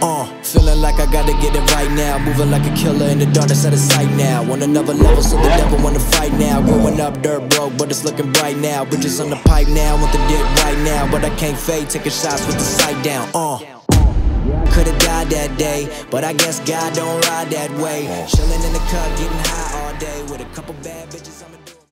Uh, Feeling like I gotta get it right now. Moving like a killer in the darkness out of sight now. On another level, so the devil wanna fight now. Growing up dirt broke, but it's looking bright now. Bitches on the pipe now, want the dick right now. But I can't fade, taking shots with the sight down. Uh. Could've died that day, but I guess God don't ride that way. Chillin' in the cup, getting high all day with a couple bad bitches. I'm.